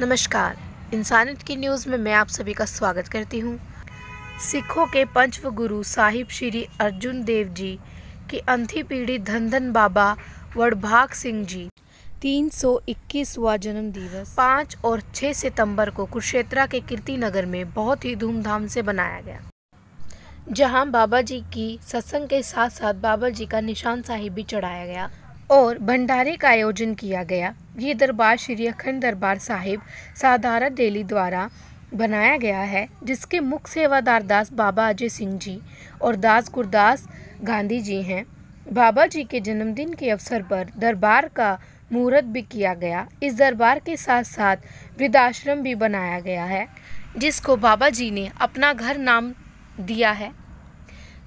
नमस्कार। इंसानियत की न्यूज़ में मैं आप सभी का स्वागत करती हूँ। सिखों के पंचव गुरु साहिब श्री अर्जुन देव जी की अंधी पीढ़ी धन धन बाबा वड़भाग सिंह जी। 321वां जन्म दिवस 5 और 6 सितंबर को कुरुक्षेत्रा के कीर्ति नगर में बहुत ही धूमधाम से बनाया गया। जहाँ बाबा जी की सत्संग के साथ साथ बाबा जी का निशान साहिब भी चढ़ाया गया। और भंडारे का आयोजन किया गया। ये दरबार श्री अखंड दरबार साहिब साधारण डेली द्वारा बनाया गया है, जिसके मुख्य सेवादार दास बाबा अजय सिंह जी और दास गुरदास गांधी जी हैं। बाबा जी के जन्मदिन के अवसर पर दरबार का मुहूर्त भी किया गया। इस दरबार के साथ साथ वृद्धाश्रम भी बनाया गया है, जिसको बाबा जी ने अपना घर नाम दिया है।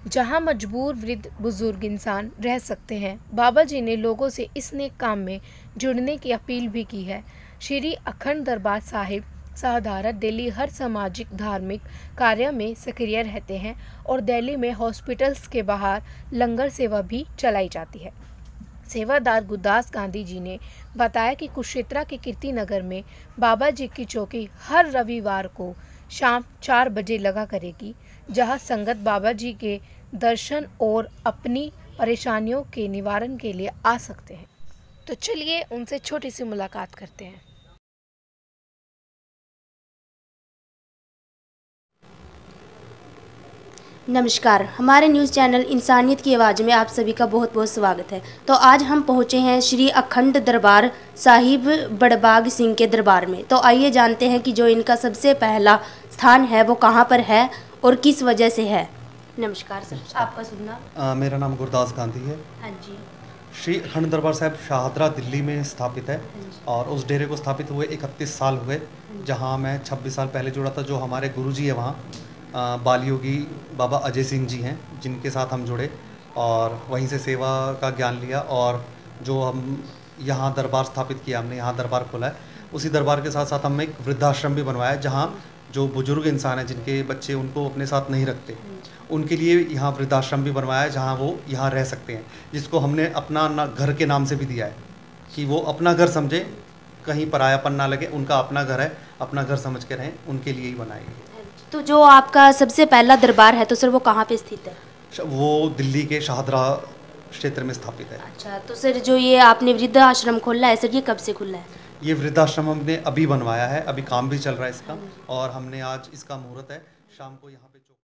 जहाँ मजबूर वृद्ध बुज़ुर्ग इंसान रह सकते हैं। बाबा जी ने लोगों से इस नेक काम में जुड़ने की अपील भी की है। श्री अखंड दरबार साहिब साधारण दिल्ली हर सामाजिक, धार्मिक कार्य में सक्रिय रहते हैं और दिल्ली में हॉस्पिटल्स के बाहर लंगर सेवा भी चलाई जाती है। सेवादार गुरदास गांधी जी ने बताया कि कुरुक्षेत्रा के कीर्ति नगर में बाबा जी की चौकी हर रविवार को शाम चार बजे लगा करेगी, जहाँ संगत बाबा जी के दर्शन और अपनी परेशानियों के निवारण के लिए आ सकते हैं। तो चलिए उनसे छोटी सी मुलाकात करते हैं। नमस्कार, हमारे न्यूज़ चैनल इंसानियत की आवाज़ में आप सभी का बहुत बहुत स्वागत है। तो आज हम पहुँचे हैं श्री अखंड दरबार साहिब बड़बाग सिंह के दरबार में। तो आइए जानते हैं कि जो इनका सबसे पहला स्थान है, वो कहाँ पर है और किस वजह से है। नमस्कार सर आपका सुनना मेरा नाम गुरदास गांधी है। हाँ जी। श्री अखंड दरबार साहब शाहदरा दिल्ली में स्थापित है हाँ और उस डेरे को स्थापित हुए इकतीस साल हुए हाँ जहाँ मैं 26 साल पहले जुड़ा था जो हमारे गुरुजी है वहाँ। बाल योगी बाबा अजय सिंह जी हैं जिनके साथ हम जुड़े और वहीं से सेवा का ज्ञान लिया और जो हम यहाँ दरबार स्थापित किया हमने यहाँ दरबार खोला है। उसी दरबार के साथ साथ हमने एक वृद्धाश्रम भी बनवाया जहाँ जो बुज़ुर्ग इंसान हैं जिनके बच्चे उनको अपने साथ नहीं रखते उनके लिए यहाँ वृद्धाश्रम भी बनवाया है जहाँ वो यहाँ रह सकते हैं जिसको हमने अपना ना घर के नाम से भी दिया है कि वो अपना घर समझे कहीं परायापन ना लगे उनका अपना घर है अपना घर समझ के रहें उनके लिए ही बनाएँगे तो जो आपका सबसे पहला दरबार है तो सर वो कहाँ पे स्थित है? वो दिल्ली के शाहदरा क्षेत्र में स्थापित है। अच्छा तो सर जो ये आपने वृद्ध आश्रम खोला है सर ये कब से खुला है? ये वृद्धाश्रम हमने अभी बनवाया है, अभी काम भी चल रहा है इसका और हमने आज इसका मुहूर्त है। शाम को यहाँ